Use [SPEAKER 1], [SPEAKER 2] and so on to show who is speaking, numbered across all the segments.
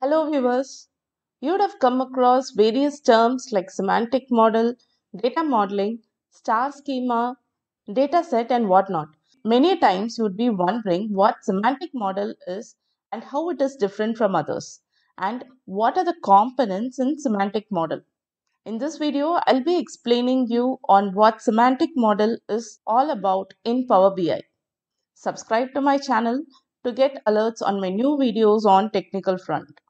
[SPEAKER 1] Hello viewers. You would have come across various terms like semantic model, data modeling, star schema, data set and whatnot. Many times you would be wondering what semantic model is and how it is different from others and what are the components in semantic model. In this video, I'll be explaining you on what semantic model is all about in Power BI. Subscribe to my channel to get alerts on my new videos on technical front.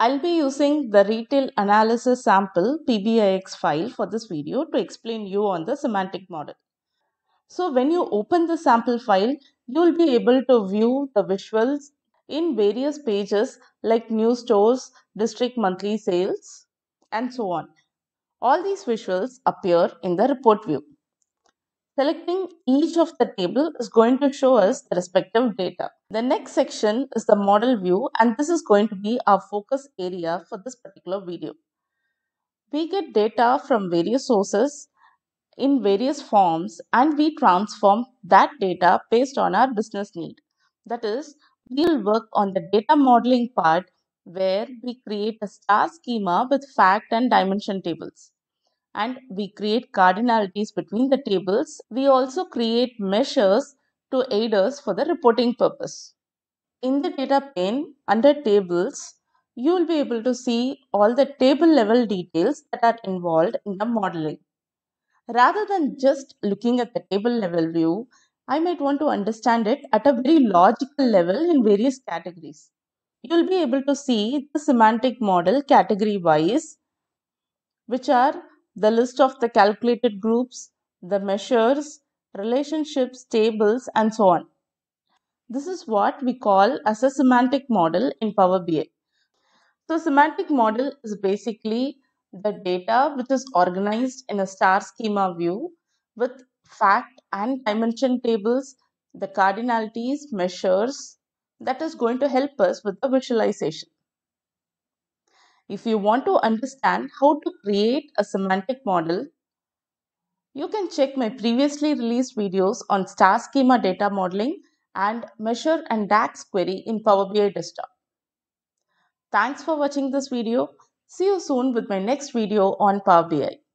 [SPEAKER 1] I'll be using the retail analysis sample PBIX file for this video to explain you on the semantic model. So when you open the sample file, you will be able to view the visuals in various pages like new stores, district monthly sales and so on. All these visuals appear in the report view. Selecting each of the table is going to show us the respective data. The next section is the model view and this is going to be our focus area for this particular video. We get data from various sources in various forms and we transform that data based on our business need. That is, we'll work on the data modeling part where we create a star schema with fact and dimension tables and we create cardinalities between the tables. We also create measures to aid us for the reporting purpose. In the data pane under tables, you will be able to see all the table level details that are involved in the modeling. Rather than just looking at the table level view, I might want to understand it at a very logical level in various categories. You'll be able to see the semantic model category wise, which are the list of the calculated groups, the measures, relationships, tables, and so on. This is what we call as a semantic model in Power BI. So semantic model is basically the data which is organized in a star schema view with fact and dimension tables, the cardinalities, measures that is going to help us with the visualization. If you want to understand how to create a semantic model, you can check my previously released videos on star schema data modeling and measure and DAX query in Power BI desktop. Thanks for watching this video. See you soon with my next video on Power BI.